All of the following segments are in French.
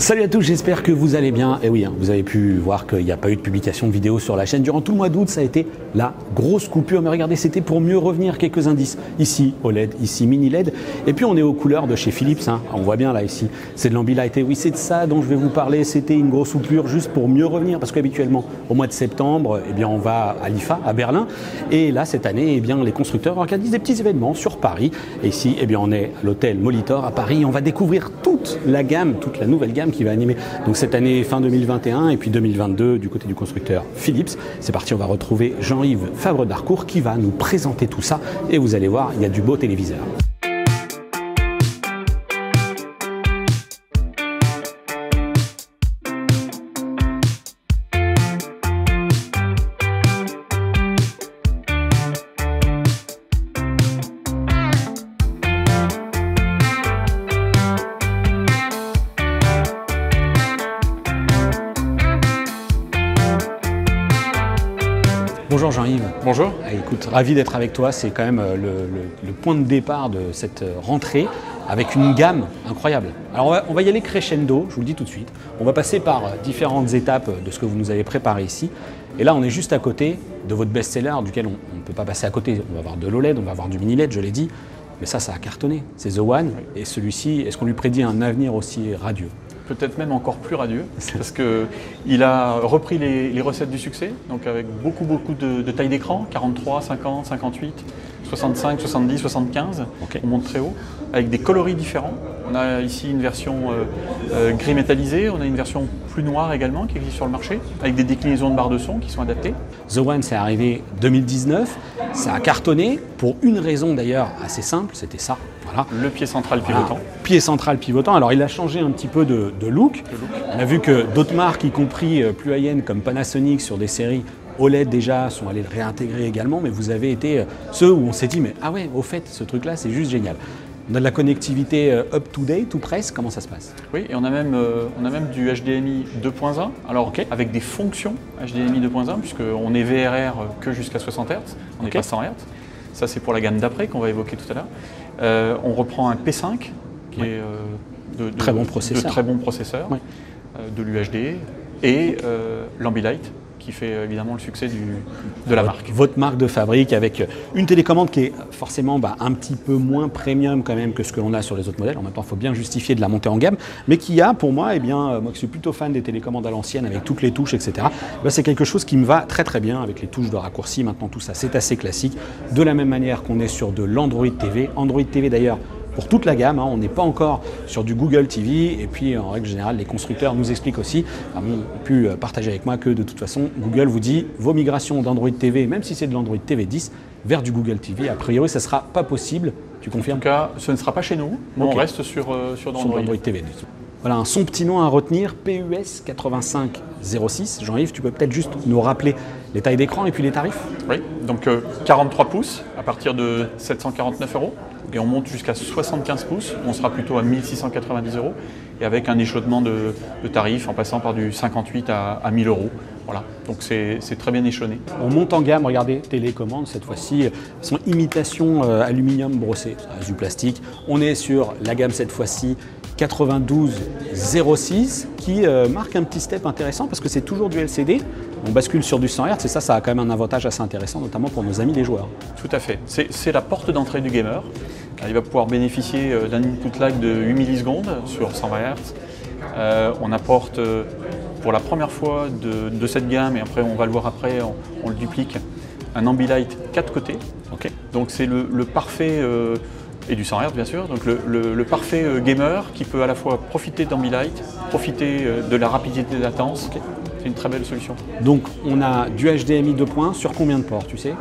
Salut à tous, j'espère que vous allez bien. Et oui, hein, vous avez pu voir qu'il n'y a pas eu de publication de vidéo sur la chaîne durant tout le mois d'août. Ça a été la grosse coupure. Mais regardez, c'était pour mieux revenir quelques indices. Ici OLED, ici mini LED. Et puis on est aux couleurs de chez Philips. hein. On voit bien là ici, c'est de l'Ambilight. Oui, c'est de ça dont je vais vous parler. C'était une grosse coupure juste pour mieux revenir. Parce qu'habituellement, au mois de septembre, eh bien, on va à l'IFA, à Berlin. Et là, cette année, eh bien, les constructeurs organisent des petits événements sur Paris. Et ici, eh bien, on est à l'hôtel Molitor à Paris. On va découvrir toute la gamme, toute la nouvelle gamme qui va animer donc cette année fin 2021 et puis 2022 du côté du constructeur Philips. C'est parti, on va retrouver Jean-Yves Fabre d'Arcourt qui va nous présenter tout ça et vous allez voir, il y a du beau téléviseur. Bonjour Jean-Yves. Bonjour. Ah, Écoute, ravi d'être avec toi. C'est quand même euh, le, le- le point de départ de cette euh, rentrée avec une gamme incroyable. Alors on va, on va y aller crescendo, je vous le dis tout de suite. On va passer par euh, différentes étapes de ce que vous nous avez préparé ici. Et là, on est juste à côté de votre best-seller, duquel on ne peut pas passer à côté. On va avoir de l'OLED, on va avoir du mini LED, je l'ai dit. Mais ça, ça a cartonné. C'est The One. Et celui-ci, est-ce qu'on lui prédit un avenir aussi radieux? Peut-être même encore plus radieux, parce qu'il a repris les, les recettes du succès, donc avec beaucoup, beaucoup de, de tailles d'écran, 43, 50, 58, 65, 70, 75, Ok. on monte très haut, avec des coloris différents. On a ici une version euh, euh, gris métallisé, on a une version plus noire également qui existe sur le marché, avec des déclinaisons de barres de son qui sont adaptées. The One, c'est arrivé 2019. Ça a cartonné pour une raison d'ailleurs assez simple, c'était ça. Voilà. Le pied central pivotant. Pied central pivotant. Alors il a changé un petit peu de, de look. On a vu que d'autres marques, y compris euh, plus high-end comme Panasonic sur des séries OLED déjà, sont allées le réintégrer également. Mais vous avez été ceux où on s'est dit, mais ah ouais, au fait, ce truc-là, c'est juste génial. On a de la connectivité euh, up-to-date ou presque. Comment ça se passe? Oui, et on a même, euh, on a même du HDMI 2.1, alors avec des fonctions HDMI 2.1, puisqu'on est VRR que jusqu'à 60 Hz, on n'est Ok. pas 100 Hz. Ça, c'est pour la gamme d'après qu'on va évoquer tout à l'heure. Euh, on reprend un P5, qui est euh, de, de- Très bon de processeur. très bon processeur, de l'UHD, et l'Ambilight, qui fait euh, évidemment le succès du- de la votre, marque. votre marque de fabrique avec une télécommande qui est forcément bah, un petit peu moins premium quand même que ce que l'on a sur les autres modèles. En même temps, il faut bien justifier de la montée en gamme, mais qui a pour moi, eh bien, euh, moi qui suis plutôt fan des télécommandes à l'ancienne avec toutes les touches, etc. bah, c'est quelque chose qui me va très très bien avec les touches de raccourci. Maintenant, tout ça, c'est assez classique. De la même manière qu'on est sur de l'Android TV. Android TV d'ailleurs pour toute la gamme. hein. On n'est pas encore sur du Google TV. Et puis, en règle générale, les constructeurs nous expliquent aussi, bon, ont pu euh, partager avec moi que de toute façon, Google vous dit vos migrations d'Android TV, même si c'est de l'Android TV 10, vers du Google TV. A priori, ça ne sera pas possible. Tu En confirmes tout cas, ce ne sera pas chez nous, mais on reste sur, euh, sur Android. TV. Voilà, un son petit nom à retenir, PUS 8506. Jean-Yves, tu peux peut-être juste nous rappeler les tailles d'écran et puis les tarifs? Oui, donc euh, 43 pouces à partir de 749 euros. Et on monte jusqu'à 75 pouces, on sera plutôt à 1690 euros. Et avec un échelonnement de, de tarifs en passant par du 58 à, à 1000 euros. Voilà, donc c'est très bien échelonné. On monte en gamme, regardez, télécommande cette fois-ci, sont imitation euh, aluminium brossé, ça reste du plastique. On est sur la gamme cette fois-ci 9206 qui euh, marque un petit step intéressant parce que c'est toujours du LCD. On bascule sur du 100 Hz et ça, ça a quand même un avantage assez intéressant, notamment pour nos amis les joueurs. Tout à fait. C'est la porte d'entrée du gamer. Euh, Il va pouvoir bénéficier euh, d'un input lag de 8 millisecondes sur 120 Hz. Euh, on apporte pour la première fois de, de cette gamme, et après on va le voir après, on, on le duplique, un Ambilight 4 côtés. Donc c'est le, le parfait, euh, et du 100 Hz bien sûr, donc le, le- le parfait gamer qui peut à la fois profiter d'Ambilight, profiter de la rapidité de latence. C'est une très belle solution. Donc on a du HDMI 2 points sur combien de ports, tu sais?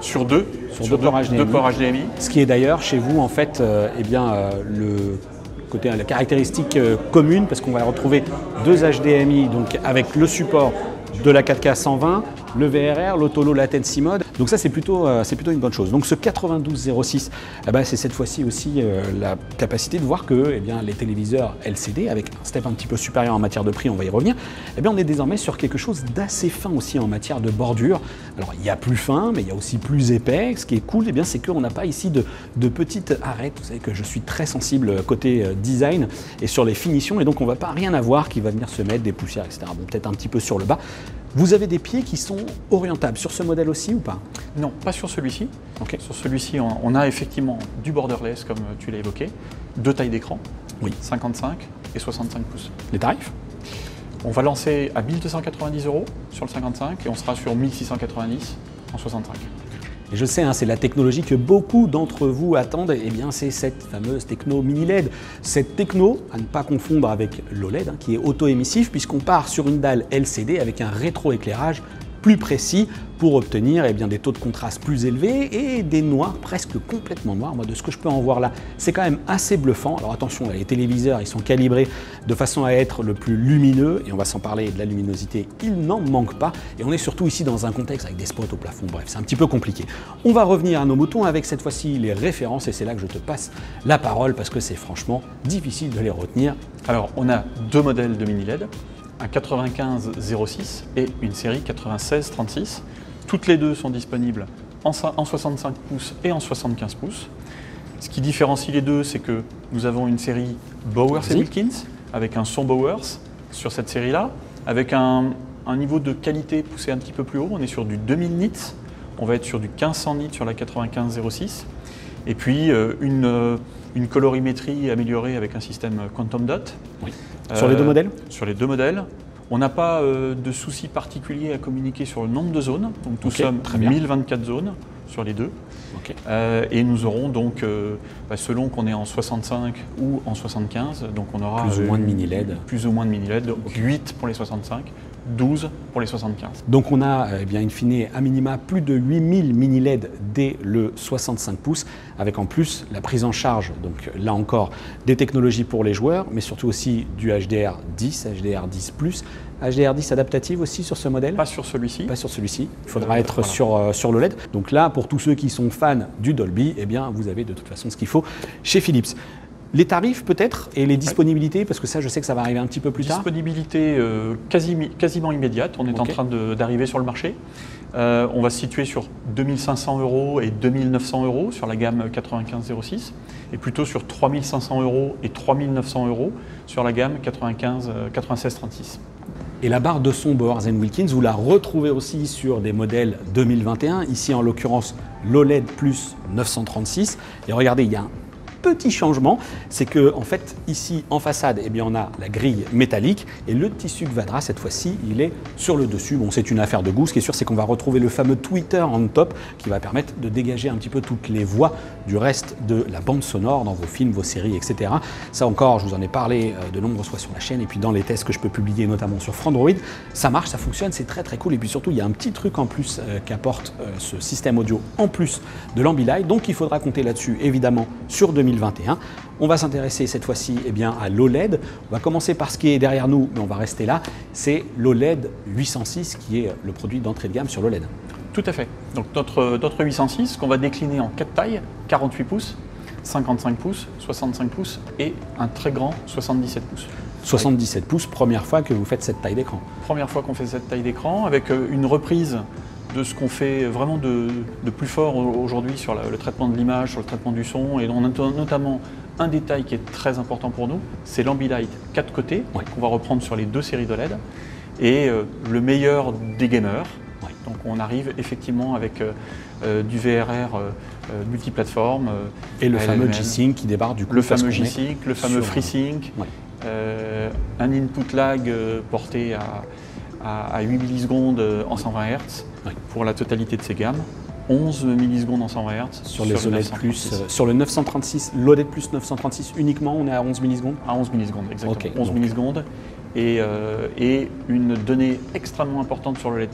Sur deux, Sur deux ports HDMI. deux ports HDMI. Ce qui est d'ailleurs chez vous en fait euh, eh bien, euh, le côté, la caractéristique euh, commune parce qu'on va retrouver deux HDMI donc avec le support de la 4K 120 le VRR, l'Auto Latency Mode. Donc ça c'est plutôt, euh, plutôt une bonne chose. Donc ce 9206, eh ben, c'est cette fois-ci aussi euh, la capacité de voir que eh bien, les téléviseurs LCD, avec un step un petit peu supérieur en matière de prix, on va y revenir, eh bien, on est désormais sur quelque chose d'assez fin aussi en matière de bordure. Alors il y a plus fin, mais il y a aussi plus épais. Ce qui est cool, eh bien, c'est qu'on n'a pas ici de, de petites arêtes. Vous savez que je suis très sensible côté euh, design et sur les finitions, et donc on va pas rien avoir qui va venir se mettre des poussières, etc. Bon, peut-être un petit peu sur le bas. Vous avez des pieds qui sont orientables sur ce modèle aussi ou pas? Non, pas sur celui-ci. Sur celui-ci, on, on a effectivement du borderless, comme tu l'as évoqué, deux tailles d'écran, Oui. 55 et 65 pouces. Les tarifs? On va lancer à 1290 euros sur le 55 et on sera sur 1690 en 65. Et je sais, hein, c'est la technologie que beaucoup d'entre vous attendent, et bien c'est cette fameuse techno mini LED. Cette techno, à ne pas confondre avec l'OLED, hein, qui est auto-émissif, puisqu'on part sur une dalle LCD avec un rétroéclairage plus précis pour obtenir eh bien, des taux de contraste plus élevés et des noirs presque complètement noirs. Moi, de ce que je peux en voir là, c'est quand même assez bluffant. Alors attention, les téléviseurs, ils sont calibrés de façon à être le plus lumineux, et on va s'en parler de la luminosité, il n'en manque pas. Et on est surtout ici dans un contexte avec des spots au plafond, bref, c'est un petit peu compliqué. On va revenir à nos moutons avec cette fois-ci les références, et c'est là que je te passe la parole, parce que c'est franchement difficile de les retenir. Alors, on a deux modèles de mini Un 9506 et une série 9636. Toutes les deux sont disponibles en cin- en 65 pouces et en 75 pouces. Ce qui différencie les deux, c'est que nous avons une série Bowers et. Wilkins avec un son Bowers sur cette série-là, avec un, un niveau de qualité poussé un petit peu plus haut. On est sur du 2000 nits, on va être sur du 1500 nits sur la 9506, et puis euh, une, euh, une colorimétrie améliorée avec un système Quantum Dot. Oui. Sur les deux Euh, modèles Sur les deux modèles. On n'a pas euh, de souci particulier à communiquer sur le nombre de zones. Donc nous sommes très bien. 1024 zones sur les deux. Euh, et nous aurons donc, euh, bah, selon qu'on est en 65 ou en 75, donc on aura Plus ou euh, moins de mini LED. Plus ou moins de mini LED, donc 8 pour les 65, 12 pour les 75. Donc on a eh bien in fine à minima plus de 8000 mini LED dès le 65 pouces avec en plus la prise en charge donc là encore des technologies pour les joueurs mais surtout aussi du HDR10, HDR10 HDR10 adaptative aussi sur ce modèle? Pas sur celui-ci. Pas sur celui-ci, il faudra Euh, être voilà. sur, euh, sur le LED. Donc là, pour tous ceux qui sont fans du Dolby, eh bien, vous avez de toute façon ce qu'il faut chez Philips. Les tarifs peut-être et les disponibilités, parce que ça, je sais que ça va arriver un petit peu plus tard. Disponibilité euh, quasi- quasiment immédiate. On est en train d'arriver sur le marché. Euh, on va se situer sur 2500 euros et 2900 euros sur la gamme 9506 et plutôt sur 3500 euros et 3900 euros sur la gamme 95, euh, 9636. Et la barre de son Bowers Wilkins, vous la retrouvez aussi sur des modèles 2021, ici en l'occurrence l'OLED plus 936. Et regardez, il y a un petit changement, c'est que en fait ici en façade, eh bien, on a la grille métallique et le tissu Quadra cette fois-ci, il est sur le dessus. Bon, c'est une affaire de goût. Ce qui est sûr, c'est qu'on va retrouver le fameux Twitter en top qui va permettre de dégager un petit peu toutes les voix du reste de la bande sonore dans vos films, vos séries, etc. Ça encore, je vous en ai parlé euh, de nombreuses fois sur la chaîne et puis dans les tests que je peux publier notamment sur Frandroid, ça marche, ça fonctionne, c'est très très cool. Et puis surtout, il y a un petit truc en plus euh, qu'apporte euh, ce système audio en plus de l'Ambilight. Donc il faudra compter là-dessus évidemment sur 2021. On va s'intéresser cette fois-ci eh bien, à l'OLED. On va commencer par ce qui est derrière nous, mais on va rester là. C'est l'OLED 806 qui est le produit d'entrée de gamme sur l'OLED. Tout à fait. Donc notre, notre 806 qu'on va décliner en 4 tailles, 48 pouces, 55 pouces, 65 pouces et un très grand 77 pouces. 77 pouces, première fois que vous faites cette taille d'écran. Première fois qu'on fait cette taille d'écran, avec euh, une reprise de ce qu'on fait vraiment de, de plus fort au- aujourd'hui sur la- le traitement de l'image, sur le traitement du son, et on a notamment un détail qui est très important pour nous, c'est l'Ambilight 4 côtés, Ouais. qu'on va reprendre sur les deux séries de LED, et euh, le meilleur des gamers. Ouais. Donc on arrive effectivement avec euh, euh, du VRR euh, multiplateforme, Et le fameux G-Sync qui débarque du coup. le fameux G-Sync, le fameux sur- FreeSync, Ouais. un input lag porté à, à- à 8 millisecondes en 120 Hz. Pour la totalité de ces gammes, 11 millisecondes en 120 Hz Sur les le OLED plus, 936. euh, sur le 936, l'OLED plus 936 uniquement, on est à 11 millisecondes. à 11 millisecondes, exactement. Ok, 11 donc. millisecondes. Et, euh, et une donnée extrêmement importante sur le LED+,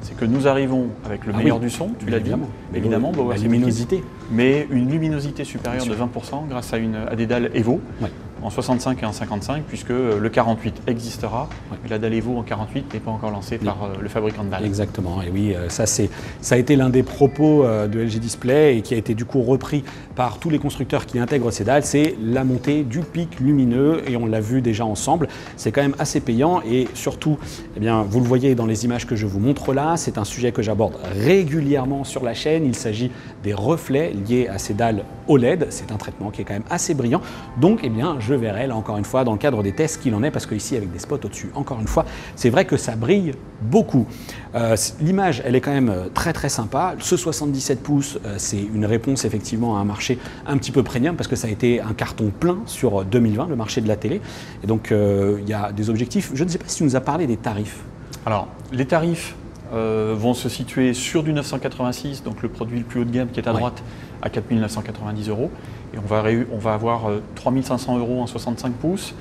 c'est que nous arrivons avec le Ah meilleur oui, du son, tu l'as dit, évidemment. La et Wilkins, luminosité. mais une luminosité supérieure de sûr. 20% grâce à, une, à des dalles EVO. Ouais. En 65 et en 55, puisque euh, le 48 existera, mais la dalle Evo en 48 n'est pas encore lancée par euh, le fabricant de dalles. Exactement, et oui, euh, ça, c'est, ça a été l'un des propos de LG Display et qui a été du coup repris par tous les constructeurs qui intègrent ces dalles, c'est la montée du pic lumineux, et on l'a vu déjà ensemble, c'est quand même assez payant, et surtout, eh bien, vous le voyez dans les images que je vous montre là, c'est un sujet que j'aborde régulièrement sur la chaîne, il s'agit des reflets liés à ces dalles OLED, c'est un traitement qui est quand même assez brillant, donc eh bien, je verrai là encore une fois dans le cadre des tests qu'il en est, parce qu'ici avec des spots au-dessus, encore une fois, c'est vrai que ça brille beaucoup. Euh, l'image, elle est quand même euh, très très sympa. Ce 77 pouces, euh, c'est une réponse effectivement à un marché un petit peu premium, parce que ça a été un carton plein sur 2020, le marché de la télé. Et donc il y a des objectifs. Je ne sais pas si tu nous as parlé des tarifs. Alors, les tarifs vont se situer sur du 986, donc le produit le plus haut de gamme qui est à droite, à 4990 euros. Et on va, on va avoir 3500 euros en 65 pouces,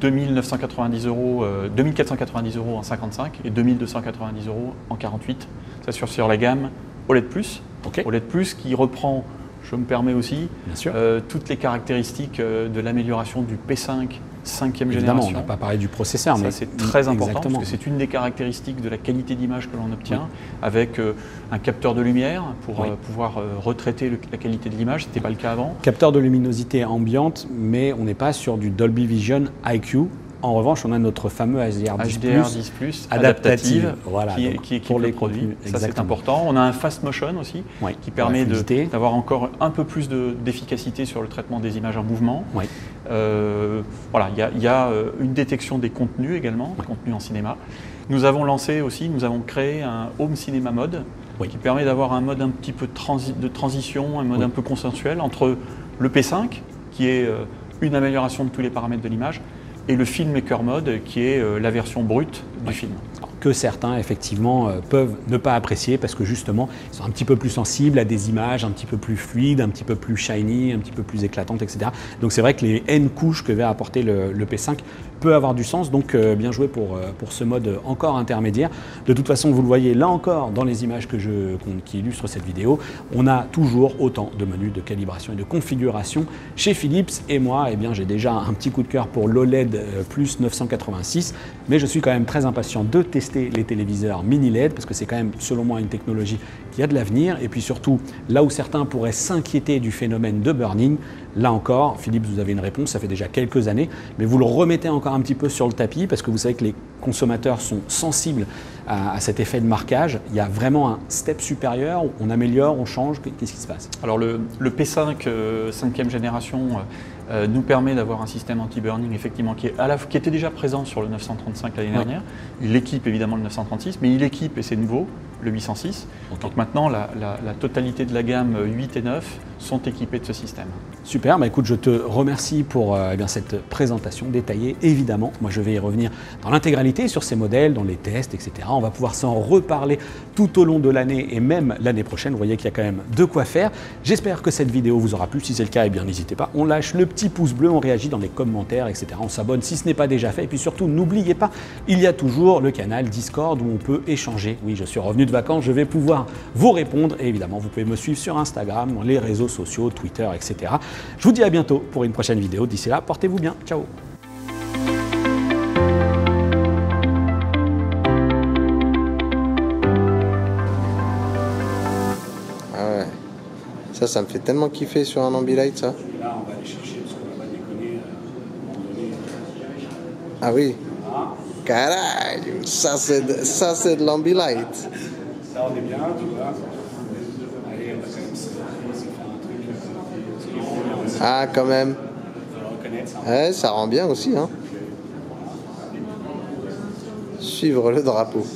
2990 euros, 2490 euros en 55 et 2290 euros en 48. Ça sur, sur la gamme OLED Plus. OLED Plus qui reprend, je me permets aussi, euh, toutes les caractéristiques euh, de l'amélioration du P5 cinquième Évidemment, génération. on n'a pas parlé du processeur, mais c'est très important parce que c'est une des caractéristiques de la qualité d'image que l'on obtient avec euh, un capteur de lumière pour euh, pouvoir euh, retraiter la qualité de l'image. Ce n'était pas le cas avant. Capteur de luminosité ambiante, mais on n'est pas sur du Dolby Vision IQ. En revanche, on a notre fameux HDR10, HDR10 adaptative, voilà, qui, qui pour les produits. Ça, c'est important. On a un fast motion aussi, qui permet d'avoir encore un peu plus d'efficacité sur le traitement des images en mouvement. Euh, voilà, il y, a euh, une détection des contenus également, des contenus en cinéma. Nous avons lancé aussi, nous avons créé un Home Cinema Mode qui permet d'avoir un mode un petit peu de transition, un mode un peu consensuel entre le P5, qui est euh, une amélioration de tous les paramètres de l'image, et le Filmmaker Mode, qui est la version brute du film certains effectivement euh, peuvent ne pas apprécier parce que justement ils sont un petit peu plus sensibles à des images un petit peu plus fluides, un petit peu plus shiny, un petit peu plus éclatantes, etc. Donc c'est vrai que les N couches que va apporter le, P5 peut avoir du sens, donc euh, bien joué pour, euh, pour ce mode encore intermédiaire. De toute façon, vous le voyez là encore dans les images que je, qui illustrent cette vidéo, on a toujours autant de menus de calibration et de configuration chez Philips et moi, eh bien j'ai déjà un petit coup de cœur pour l'OLED plus 986, mais je suis quand même très impatient de tester les téléviseurs mini LED parce que c'est quand même selon moi une technologie qui a de l'avenir et puis surtout là où certains pourraient s'inquiéter du phénomène de burning, là encore Philippe vous avez une réponse, ça fait déjà quelques années mais vous le remettez encore un petit peu sur le tapis parce que vous savez que les consommateurs sont sensibles à, cet effet de marquage. Il y a vraiment un step supérieur, on améliore, on change, qu'est-ce qui se passe? Alors le, P5 5e euh, génération euh, euh, nous permet d'avoir un système anti-burning effectivement qui, est qui, était déjà présent sur le 935 l'année dernière. Il équipe évidemment le 936, mais il équipe, et c'est nouveau, le 806. Donc maintenant, la, totalité de la gamme 8 et 9 sont équipés de ce système. Super, bah écoute, je te remercie pour euh, eh cette présentation détaillée. Évidemment, moi je vais y revenir dans l'intégralité sur ces modèles, dans les tests, etc. On va pouvoir s'en reparler tout au long de l'année et même l'année prochaine. Vous voyez qu'il y a quand même de quoi faire. J'espère que cette vidéo vous aura plu. Si c'est le cas, eh n'hésitez pas. On lâche le petit pouce bleu, on réagit dans les commentaires, etc. On s'abonne si ce n'est pas déjà fait. Et puis surtout, n'oubliez pas, il y a toujours le canal Discord où on peut échanger. Oui, je suis revenu de vacances, je vais pouvoir vous répondre. Et évidemment, vous pouvez me suivre sur Instagram, les réseaux sociaux, Twitter, etc. Je vous dis à bientôt pour une prochaine vidéo. D'ici là, portez-vous bien. Ciao Ah ouais. Ça, ça me fait tellement kiffer sur un Ambilight, ça. Là, on va aller chercher parce qu'on va pas déconner. Ah oui. Caralho, ça c'est de, ça c'est de l'Ambilight. Ça, on est bien, tu vois. Allez, on va quand même se faire un truc. Ah, quand même. Ouais, ça rend bien aussi, hein. Suivre le drapeau.